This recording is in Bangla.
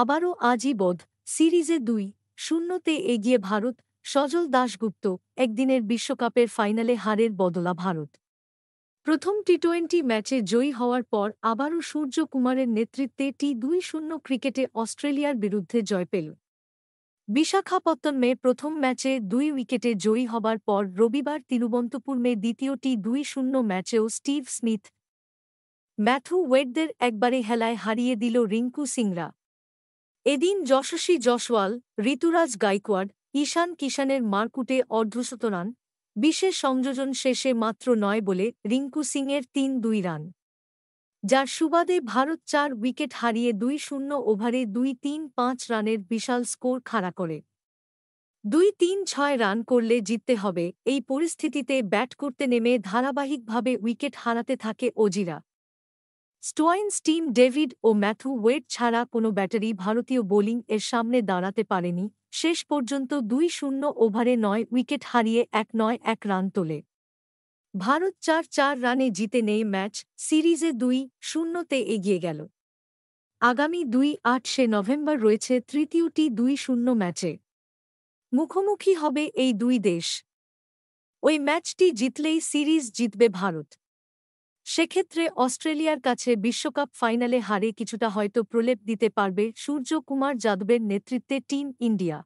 আবারও আজই বোধ সিরিজে দুই, শূন্যতে এগিয়ে ভারত, সজল দাশগুপ্ত, একদিনের বিশ্বকাপের ফাইনালে হারের বদলা ভারত। প্রথম টি টোয়েন্টি ম্যাচে জয়ী হওয়ার পর আবারও সূর্য কুমারের নেতৃত্বে টি দুই শূন্য ক্রিকেটে অস্ট্রেলিয়ার বিরুদ্ধে জয় পেল। বিশাখাপত্তনমে প্রথম ম্যাচে দুই উইকেটে জয়ী হবার পর রবিবার তিরুবন্তপুরমে দ্বিতীয় টি দুই শূন্য ম্যাচেও স্টিভ স্মিথ, ম্যাথু ওয়েডদের একবারে হেলায় হারিয়ে দিল রিঙ্কু সিংরা। এদিন যশস্বী জশওয়াল ঋতুরাজ গাইকোয়াড, ঈশান কিষানের মারকুটে অর্ধশত রান বিশেষ সংযোজন শেষে মাত্র নয় বলে রিঙ্কু সিংয়ের তিন দুই রান। যার সুবাদে ভারত চার উইকেট হারিয়ে দুই শূন্য ওভারে দুই তিন পাঁচ রানের বিশাল স্কোর খাড়া করে। দুই তিন ছয় রান করলে জিততে হবে, এই পরিস্থিতিতে ব্যাট করতে নেমে ধারাবাহিকভাবে উইকেট হারাতে থাকে অজিরা স্টোয়াইন স্টিম ডেভিড ও ম্যাথু ওয়েট ছাড়া কোনো ব্যাটারি ভারতীয় বোলিং এর সামনে দাঁড়াতে পারেনি। শেষ পর্যন্ত দুই শূন্য ওভারে নয় উইকেট হারিয়ে এক নয় এক রান তোলে। ভারত চার চার রানে জিতে নেই ম্যাচ, সিরিজে দুই শূন্যতে এগিয়ে গেল। আগামী দুই আটশে নভেম্বর রয়েছে তৃতীয়টি দুই শূন্য ম্যাচে। মুখোমুখি হবে এই দুই দেশ। ওই ম্যাচটি জিতলেই সিরিজ জিতবে ভারত। সেক্ষেত্রে অস্ট্রেলিয়ার কাছে বিশ্বকাপ ফাইনালে হারে কিছুটা হয়তো প্রলেপ দিতে পারবে সূর্য কুমার যাদবের নেতৃত্বে টিম ইন্ডিয়া।